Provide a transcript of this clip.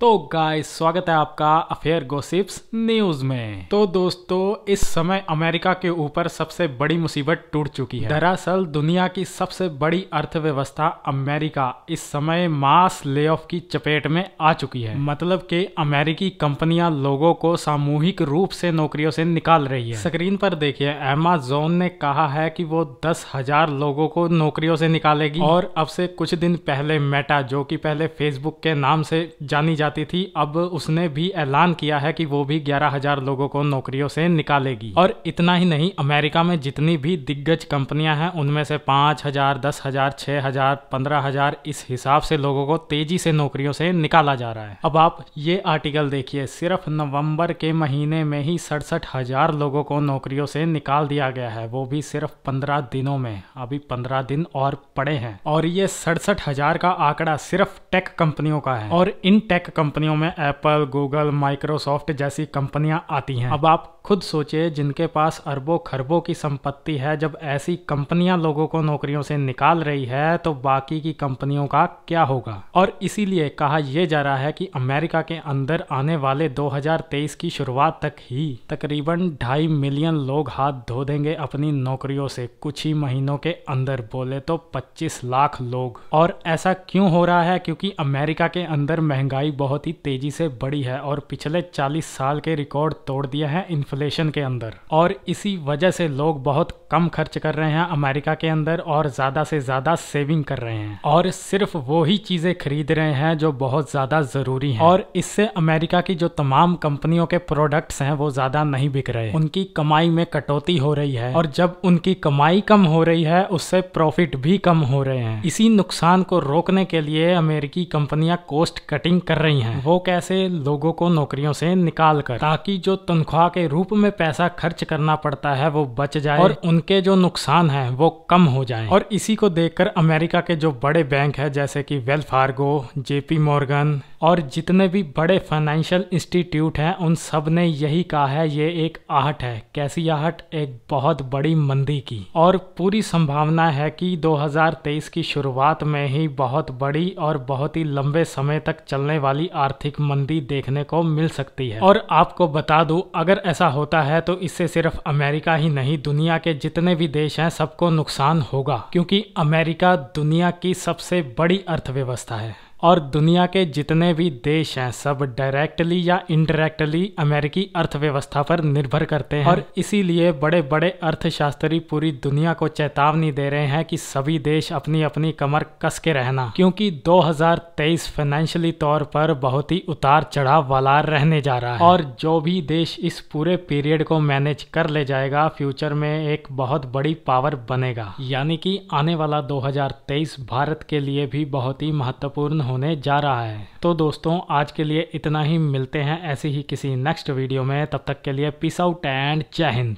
तो गाइस स्वागत है आपका अफेयर गोसिप्स न्यूज़ में। तो दोस्तों इस समय अमेरिका के ऊपर सबसे बड़ी मुसीबत टूट चुकी है। दरअसल दुनिया की सबसे बड़ी अर्थव्यवस्था अमेरिका इस समय मास ले ऑफ़ की चपेट में आ चुकी है। मतलब कि अमेरिकी कंपनियाँ लोगों को सामूहिक रूप से नौकरियों से निकाल रही है। स्क्रीन पर देखिए एमेजोन ने कहा है कि वो दस हज़ार लोगों को नौकरियों से निकालेगी। और अब से कुछ दिन पहले मेटा जो की पहले फेसबुक के नाम से जानी जाती थी, अब उसने भी ऐलान किया है कि वो भी ग्यारह हज़ार लोगों को नौकरियों से निकालेगी। और इतना ही नहीं, अमेरिका में जितनी भी दिग्गज कंपनियाँ हैं, उनमें से पाँच हज़ार, दस हज़ार, छह हज़ार, पंद्रह हज़ार इस हिसाब से लोगों को तेज़ी से नौकरियों से निकाला जा रहा है। अब आप ये आर्टिकल देखिए, सिर्फ़ नवंबर के महीने में ही सड़सठ हज़ार लोगों को नौकरियों से निकाल दिया गया है, वो भी सिर्फ़ पंद्रह दिनों में। अभी पंद्रह दिन और पड़े हैं। और ये सड़सठ हज़ार का आंकड़ा सिर्फ़ टेक कंपनियों का है। और इन टेक कंपनियों में एप्पल गूगल माइक्रोसॉफ्ट जैसी कंपनियाँ आती हैं। अब आप खुद सोचिए, जिनके पास अरबों खरबों की संपत्ति है, जब ऐसी कंपनियाँ लोगों को नौकरियों से निकाल रही है तो बाकी की कंपनियों का क्या होगा? और इसीलिए कहा यह जा रहा है कि अमेरिका के अंदर आने वाले 2023 की शुरुआत तक ही तकरीबन ढाई मिलियन लोग हाथ धो देंगे अपनी नौकरियों से। कुछ ही महीनों के अंदर बोले तो 25 लाख लोग। और ऐसा क्यों हो रहा है? क्योंकि अमेरिका के अंदर महँगाई बहुत ही तेज़ी से बढ़ी है और पिछले 40 साल के रिकॉर्ड तोड़ दिया है इन्फ्लेशन के अंदर। और इसी वजह से लोग बहुत कम खर्च कर रहे हैं अमेरिका के अंदर और ज़्यादा से ज़्यादा सेविंग कर रहे हैं। और सिर्फ़ वो ही चीज़ें खरीद रहे हैं जो बहुत ज़्यादा ज़रूरी है। और इससे अमेरिका की जो तमाम कंपनियों के प्रोडक्ट्स हैं, वो ज़्यादा नहीं बिक रहे। उनकी कमाई में कटौती हो रही है और जब उनकी कमाई कम हो रही है, उससे प्रॉफिट भी कम हो रहे हैं। इसी नुकसान को रोकने के लिए अमेरिकी कंपनियाँ कोस्ट कटिंग कर रही हैं। वो कैसे लोगों को नौकरियों से निकाल कर, ताकि जो तनख्वाह के रूप में पैसा खर्च करना पड़ता है, वो बच जाए और उनके जो नुकसान है, वो कम हो जाए। और इसी को देखकर अमेरिका के जो बड़े बैंक है, जैसे कि वेल फार्गो, जेपी मॉर्गन और जितने भी बड़े फाइनेंशियल इंस्टीट्यूट हैं, उन सबने यही कहा है, ये एक आहट है। कैसी आहट? एक बहुत बड़ी मंदी की। और पूरी संभावना है कि 2023 की शुरुआत में ही बहुत बड़ी और बहुत ही लंबे समय तक चलने वाली आर्थिक मंदी देखने को मिल सकती है। और आपको बता दूँ, अगर ऐसा होता है तो इससे सिर्फ़ अमेरिका ही नहीं, दुनिया के जितने भी देश हैं, सबको नुकसान होगा। क्योंकि अमेरिका दुनिया की सबसे बड़ी अर्थव्यवस्था है। और दुनिया के जितने भी देश हैं, सब डायरेक्टली या इनडायरेक्टली अमेरिकी अर्थव्यवस्था पर निर्भर करते हैं। और इसीलिए बड़े बड़े अर्थशास्त्री पूरी दुनिया को चेतावनी दे रहे हैं कि सभी देश अपनी अपनी कमर कस के रहना। क्योंकि 2023 फाइनेंशियली तौर पर बहुत ही उतार चढ़ाव वाला रहने जा रहा है। और जो भी देश इस पूरे पीरियड को मैनेज कर ले जाएगा फ्यूचर में एक बहुत बड़ी पावर बनेगा। यानी कि आने वाला 2023 भारत के लिए भी बहुत ही महत्वपूर्ण होने जा रहा है। तो दोस्तों, आज के लिए इतना ही। मिलते हैं ऐसे ही किसी नेक्स्ट वीडियो में। तब तक के लिए पीस आउट एंड जय हिंद।